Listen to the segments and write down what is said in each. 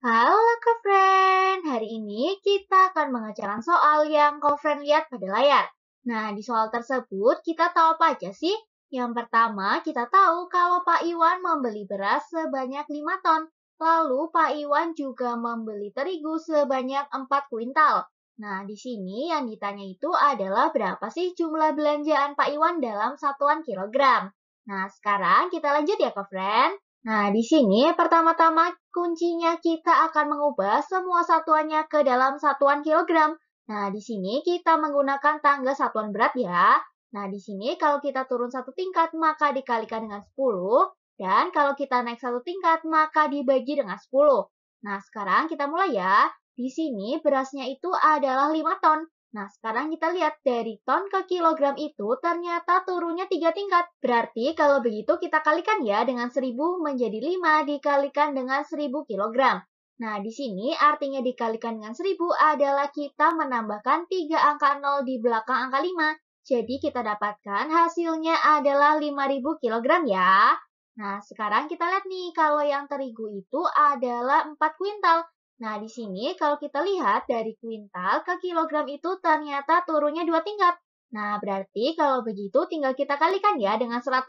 Halo Kofriend, hari ini kita akan mengerjakan soal yang Kofriend lihat pada layar. Nah, di soal tersebut kita tahu apa aja sih? Yang pertama, kita tahu kalau Pak Iwan membeli beras sebanyak 5 ton. Lalu Pak Iwan juga membeli terigu sebanyak 4 kuintal. Nah, di sini yang ditanya itu adalah berapa sih jumlah belanjaan Pak Iwan dalam satuan kilogram. Nah, sekarang kita lanjut ya, Kofriend. Nah, di sini pertama-tama kuncinya kita akan mengubah semua satuannya ke dalam satuan kilogram. Nah, di sini kita menggunakan tangga satuan berat ya. Nah, di sini kalau kita turun satu tingkat maka dikalikan dengan 10. Dan kalau kita naik satu tingkat maka dibagi dengan 10. Nah, sekarang kita mulai ya. Di sini berasnya itu adalah 5 ton. Nah, sekarang kita lihat dari ton ke kilogram itu ternyata turunnya 3 tingkat. Berarti kalau begitu kita kalikan ya dengan 1000 menjadi 5 dikalikan dengan 1000 kilogram. Nah, di sini artinya dikalikan dengan 1000 adalah kita menambahkan 3 angka 0 di belakang angka 5. Jadi kita dapatkan hasilnya adalah 5000 kilogram ya. Nah, sekarang kita lihat nih kalau yang terigu itu adalah 4 kuintal. Nah, di sini kalau kita lihat dari kuintal ke kilogram itu ternyata turunnya dua tingkat. Nah, berarti kalau begitu tinggal kita kalikan ya dengan 100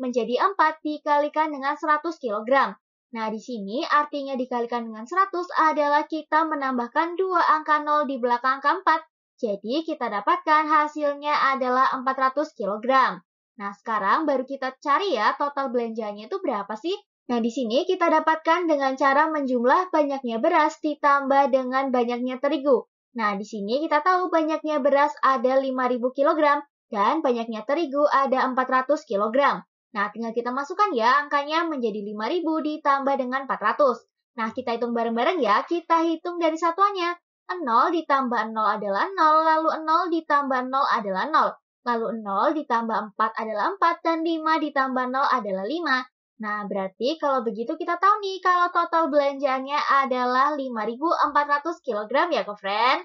menjadi 4 dikalikan dengan 100 kilogram. Nah, di sini artinya dikalikan dengan 100 adalah kita menambahkan dua angka 0 di belakang angka 4. Jadi, kita dapatkan hasilnya adalah 400 kilogram. Nah, sekarang baru kita cari ya total belanjanya itu berapa sih? Nah, di sini kita dapatkan dengan cara menjumlah banyaknya beras ditambah dengan banyaknya terigu. Nah, di sini kita tahu banyaknya beras ada 5.000 kg dan banyaknya terigu ada 400 kg. Nah, tinggal kita masukkan ya angkanya menjadi 5.000 ditambah dengan 400. Nah, kita hitung bareng-bareng ya. Kita hitung dari satuannya. 0 ditambah 0 adalah 0, lalu 0 ditambah 0 adalah 0. Lalu 0 ditambah 4 adalah 4, dan 5 ditambah 0 adalah 5. Nah, berarti kalau begitu kita tahu nih kalau total belanjanya adalah 5.400 kg ya, friend.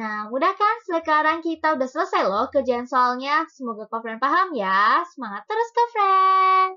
Nah, mudah kan? Sekarang kita udah selesai loh kerjaan soalnya. Semoga friend paham ya. Semangat terus, friend.